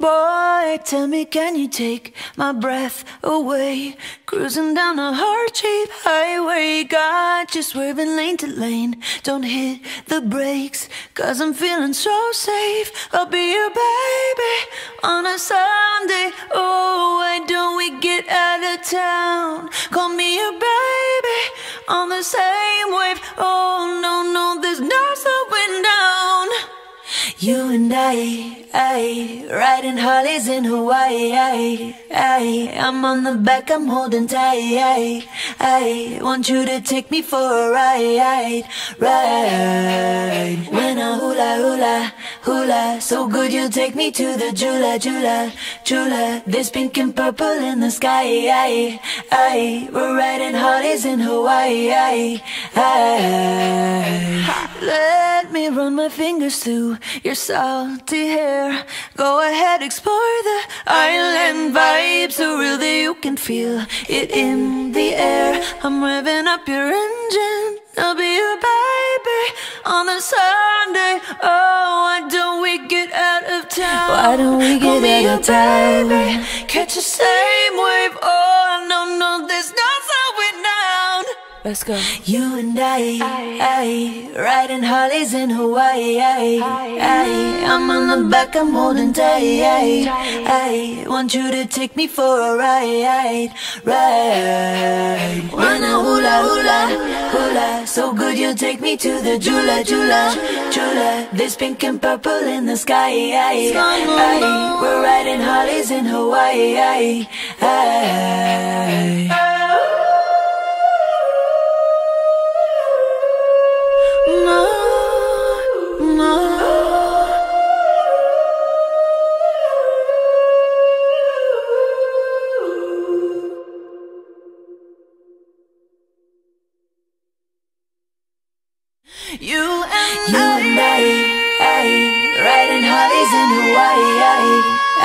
Boy, tell me, can you take my breath away? Cruising down a heart-shaped highway Got you swerving lane to lane Don't hit the brakes Cause I'm feeling so safe I'll be your baby on a Sunday Oh, why don't we get out of town? Call me your baby on the same wave Oh, no, no, there's no you and I, I, riding Harleys in Hawaii, I, I, I'm on the back, I'm holding tight, I, I want you to take me for a ride, ride. When I hula hula, hula, so good you'll take me to the Jula, Jula, Jula. There's pink and purple in the sky, I, I, we're riding Harleys in Hawaii, I, I. Me run my fingers through your salty hair Go ahead, explore the island vibe So real that you can feel it in the air I'm revving up your engine I'll be your baby on a Sunday Oh, why don't we get out of town? Why don't we get out of town? Baby, catch the same wave Oh, Let's go. You and I, I, riding Harleys in Hawaii. I, I, I'm on the back, I'm holding tight. I, I want you to take me for a ride, ride. Wanna hula hula, hula, so good you'll take me to the Jula Jula, Jula. There's pink and purple in the sky. I, I, we're riding Harleys in Hawaii. I, I. You and you I, and I, I, riding Harleys in Hawaii. I,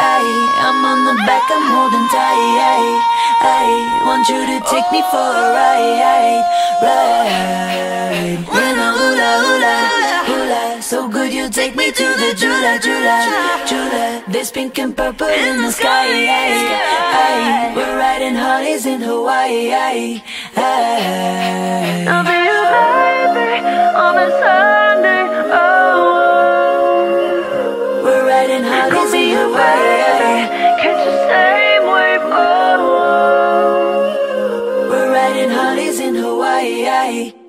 I, I'm on the back, I'm holding tight. I, I want you to take me for a ride, ride. When I hula hula, hula, so good you take me to the Jula Jula, Jula. There's pink and purple in the sky. I, I, we're riding Harleys in Hawaii. I, I, right